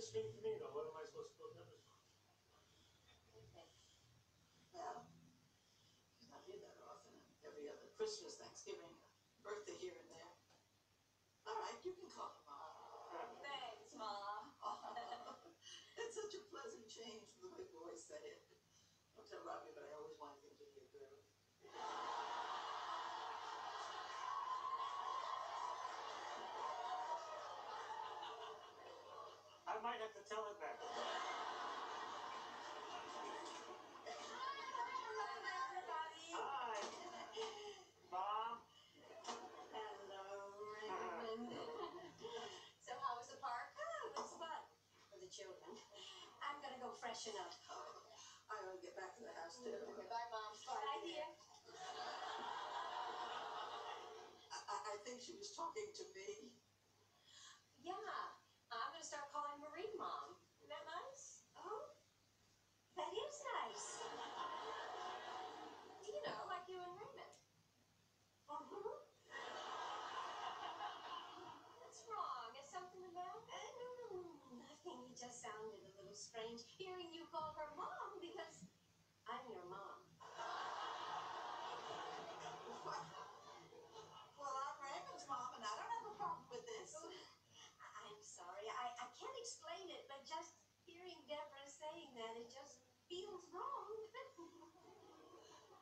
what does this mean to me though? What am I supposed to put in this? Well, he's not here that often, every other Christmas, Thanksgiving, birthday here and there. All right, you can call him Mom. Thanks, Mom. It's such a pleasant change from the way boys say it. Don't tell Robbie, I might have to tell it that. Hello, everybody. Hi, Mom. Hello, Raymond. so how was the park? Oh, it was fun for the children. I'm gonna go freshen up. Oh, I ought to get back to the house too. Okay, bye, Mom. Bye, dear. I, I, I think she was talking to me. Yeah, I'm gonna start calling Marie Mom. Isn't that nice? Oh, that is nice. You know, like you and Raymond. Mm-hmm. What's wrong? Is something the matter? Uh, no, no, nothing. It just sounded a little strange hearing you call her mom because I'm your mom. Well, I'm Raymond's mom, and I don't have a problem with this. I'm sorry. I, I can't explain it, but just hearing Deborah saying that, it just feels wrong.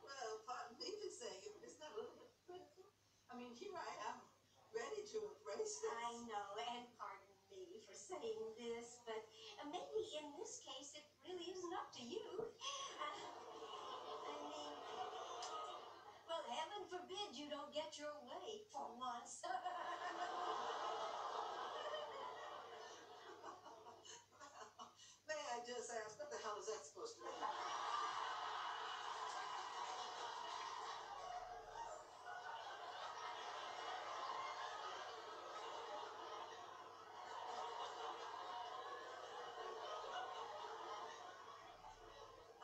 Well, pardon me for saying it, but isn't a little bit critical? I mean, here I am, ready to embrace this. I know, and pardon me for saying this, forbid you don't get your way for once. May I just ask, what the hell is that supposed to mean?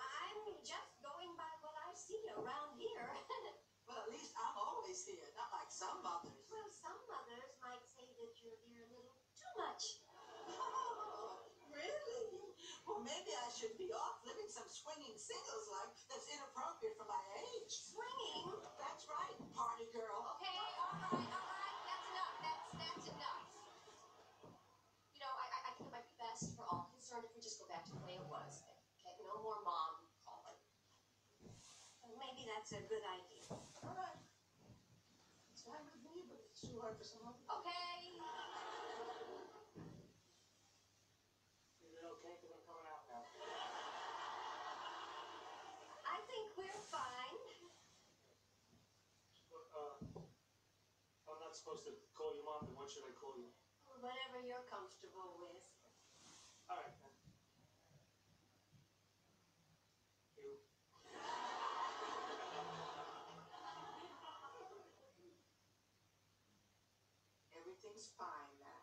I'm just going by what I see around here. Well, at least I'm always here, not like some mothers. well, some mothers might say that you're here a little too much. Oh, really? Well, maybe I should be off living some swinging singles life that's inappropriate for my age. Swinging. That's right, party girl. Okay, all right, all right. That's enough. That's that's enough. You know, I, I, think it might be best for all concerned if we just go back to the way it was. Okay, no more mom calling. Maybe that's a good idea. All right. It's fine with me, but it's too hard for some other. Okay. Is it okay? Cause I'm coming out now. I think we're fine. Uh, I'm not supposed to call you mom, then what should I call you? Whatever you're comfortable with. All right, then. You. Everything's fine now.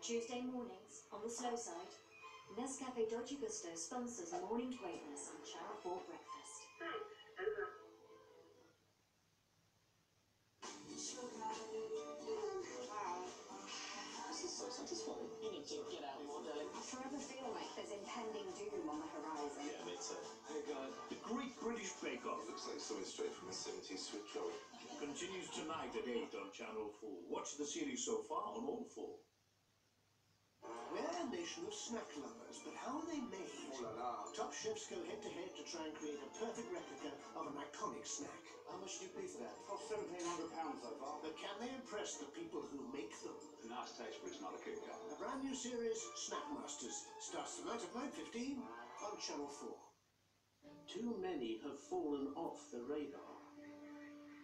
Tuesday mornings, on the slow side, Nescafe Dolce Gusto sponsors morning greatness on Channel 4 breakfast. This is so satisfying. You need to get out more, darling. I forever feel like there's impending doom on the horizon. Yeah, me too. Hey, guys. The Great British Bake Off. Looks like something straight from the 70s Switch on. Continues tonight at 8 on Channel 4. Watch the series so far on all 4 of snack lovers, but how are they made? Oh la la. Top chefs go head to head to try and create a perfect replica of an iconic snack. How much do you pay for that? Cost £1,700 so far. But can they impress the people who make them? Nice taste, but it's not a cookie. A brand new series, Snack Masters, starts tonight at 9.15 on Channel 4. Too many have fallen off the radar.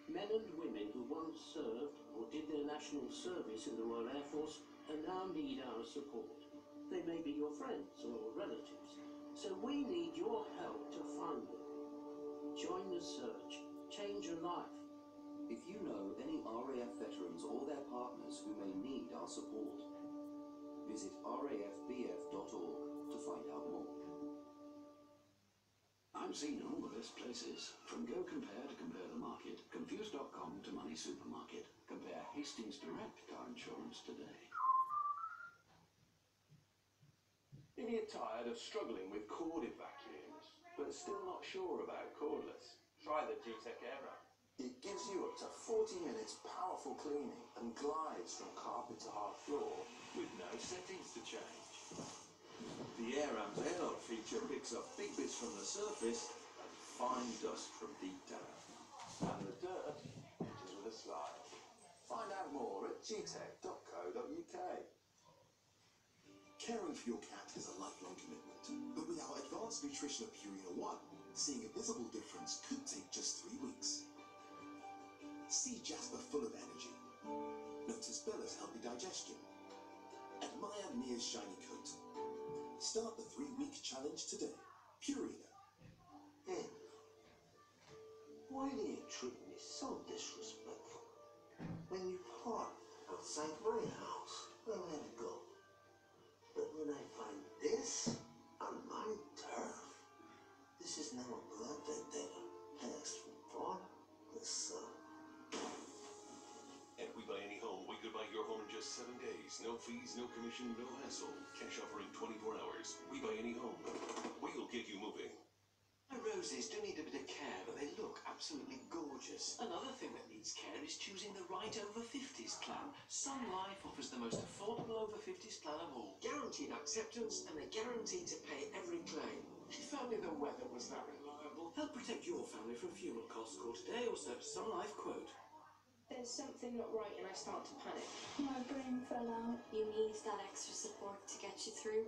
Men and women who once served or did their national service in the Royal Air Force and now need our support. They may be your friends or relatives, so we need your help to find them. Join the search. Change your life. If you know any RAF veterans or their partners who may need our support, visit rafbf.org to find out more. I've seen all the best places. From Go Compare to Compare the Market, Confused.com to Money Supermarket. Compare Hastings Direct car insurance today. If you're tired of struggling with corded vacuums, but still not sure about cordless, try the Gtech Aero. It gives you up to 40 minutes powerful cleaning and glides from carpet to hard floor. with no settings to change. The AirRAM Airlock feature picks up big bits from the surface and fine dust from deep down. And the dirt enters with a slide. Find out more at gtech.co.uk. Caring for your cat is a lifelong commitment. But with our advanced nutrition of Purina One, seeing a visible difference could take just three weeks. See Jasper full of energy. Notice Bella's healthy digestion. Admire Mia's shiny coat. Start the three-week challenge today. Purina. Em, why do you treat me so disrespectful? When you park outside my house, I let it go. But when I find this on my turf, this is now a blood vendetta. Passed from father to son. At We Buy Any Home, we could buy your home in just seven days. No fees, no commission, no hassle. Cash offering 24 hours. We Buy Any Home. We'll get you moving. My roses do need a bit of care, but they look absolutely gorgeous. Another thing that needs care is choosing the right over 50s plan. Sun Life offers the most affordable over 50s plan of all. Guaranteed acceptance and a guarantee to pay every claim. If only the weather was that reliable. Help protect your family from funeral costs. Call today or search Sun Life quote. There's something not right and I start to panic. My brain fell out. You need that extra support to get you through.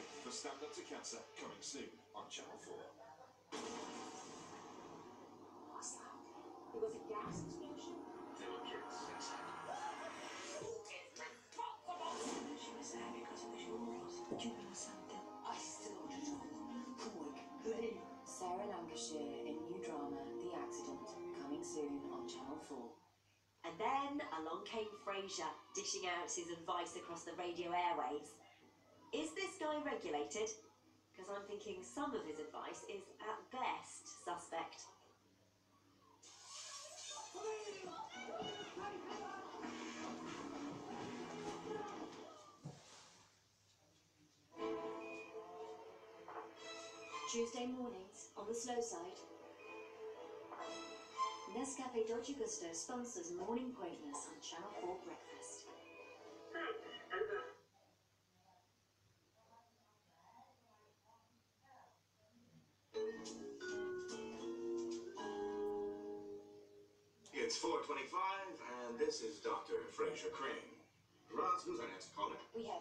Celebrity hunting for Stand Up to Cancer coming soon on Channel 4. What's that? It was a gas explosion. There were kids inside. Who is responsible? She was there because it was yours. Do you know something? I still want to talk. Quick, please. Sarah Lancashire in new drama The Accident, coming soon on Channel 4. And then along came Frasier, dishing out his advice across the radio airwaves. Is this guy regulated? Because I'm thinking some of his advice is at best suspect. Tuesday mornings on the slow side. Nescafe Dolce Gusto sponsors Morning Greatness on Channel 4 It's 4.25 and this is Dr. Frasier Crane. Roz, who's our next caller? We have